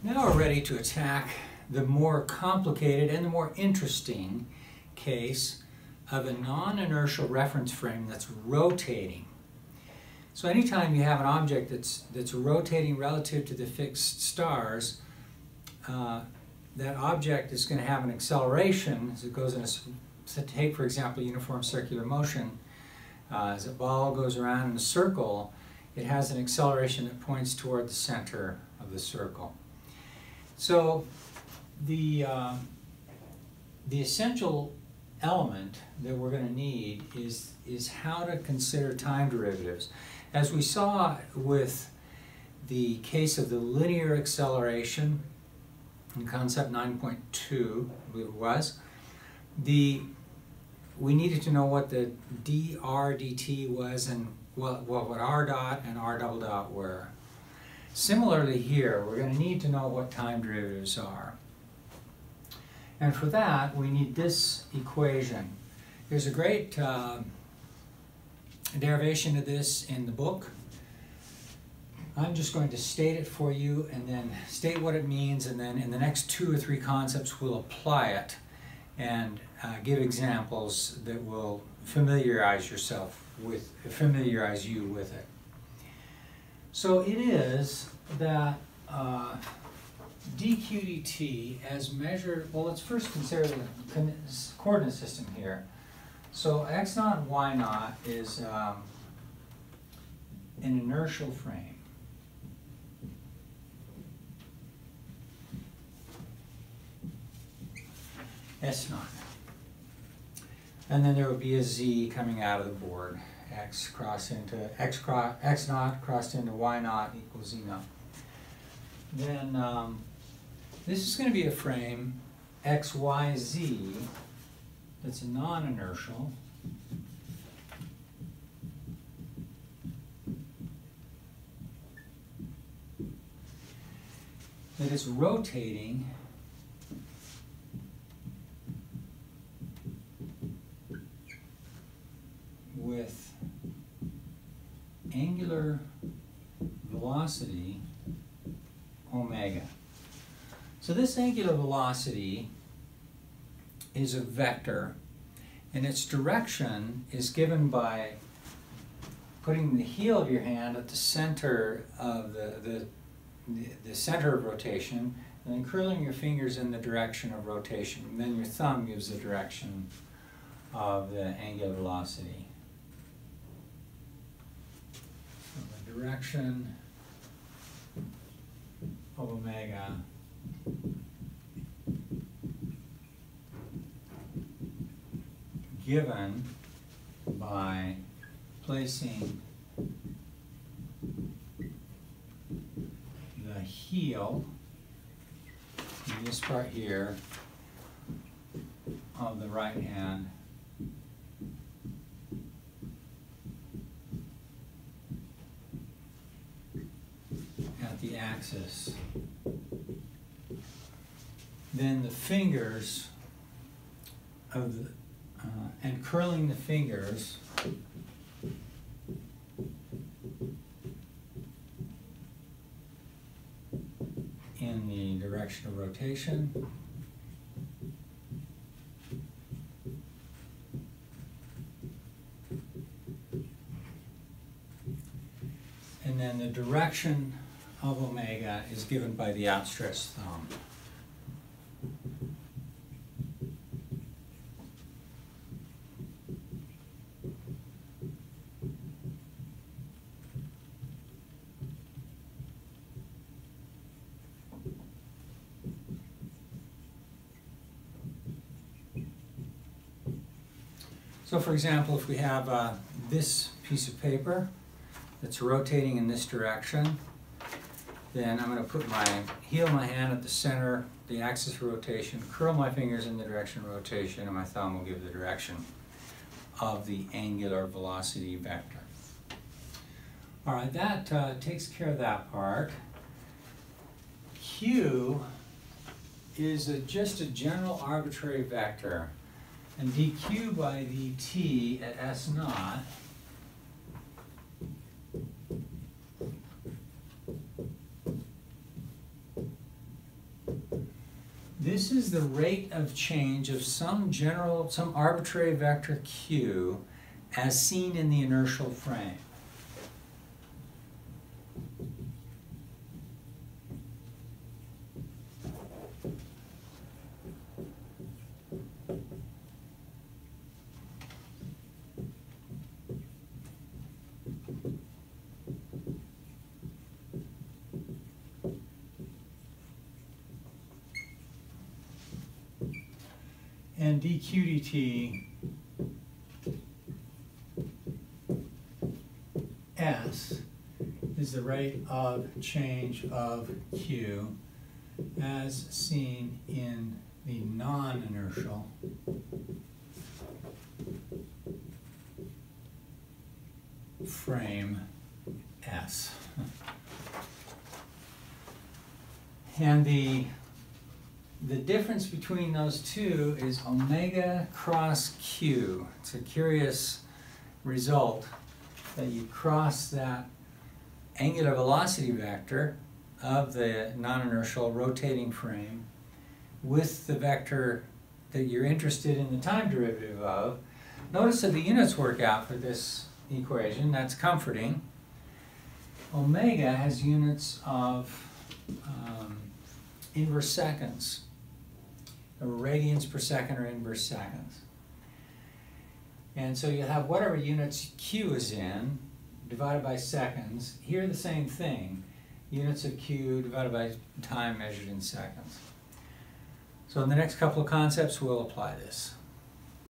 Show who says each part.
Speaker 1: Now we're ready to attack the more complicated and the more interesting case of a non-inertial reference frame that's rotating. So anytime you have an object that's, that's rotating relative to the fixed stars, uh, that object is going to have an acceleration as it goes in a, take for example uniform circular motion. Uh, as a ball goes around in a circle, it has an acceleration that points toward the center of the circle. So the, uh, the essential element that we're going to need is, is how to consider time derivatives. As we saw with the case of the linear acceleration in concept 9.2, I believe it was, the, we needed to know what the dr dt was and what, what, what r dot and r double dot were. Similarly here, we're going to need to know what time derivatives are. And for that, we need this equation. There's a great uh, derivation of this in the book. I'm just going to state it for you and then state what it means and then in the next two or three concepts we'll apply it and uh, give examples that will familiarize yourself with, familiarize you with it. So it is that uh, dqdt as measured, well let's first consider the coordinate system here. So x naught y naught is um, an inertial frame. S naught. And then there would be a z coming out of the board. X crossed into x cross x naught crossed into y naught equals z naught. Then um, this is going to be a frame xyz that's non-inertial. That is rotating with angular velocity omega. So this angular velocity is a vector and its direction is given by putting the heel of your hand at the center of the, the, the center of rotation and then curling your fingers in the direction of rotation. And then your thumb gives the direction of the angular velocity. So the direction of omega. Given by placing the heel in this part here of the right hand at the axis. Then the fingers of the uh, and curling the fingers in the direction of rotation. And then the direction of omega is given by the outstretched thumb. So for example, if we have uh, this piece of paper that's rotating in this direction, then I'm going to put my heel of my hand at the center, the axis of rotation, curl my fingers in the direction of rotation, and my thumb will give the direction of the angular velocity vector. All right, that uh, takes care of that part. Q is a, just a general arbitrary vector and dq by dt at s naught this is the rate of change of some general, some arbitrary vector q as seen in the inertial frame. And dq dt s is the rate of change of q as seen in the non-inertial frame S. And the the difference between those two is omega cross q. It's a curious result that you cross that angular velocity vector of the non-inertial rotating frame with the vector that you're interested in the time derivative of. Notice that the units work out for this equation. That's comforting. Omega has units of um, inverse seconds radians per second or inverse seconds. And so you have whatever units Q is in divided by seconds. Here the same thing, units of Q divided by time measured in seconds. So in the next couple of concepts we'll apply this.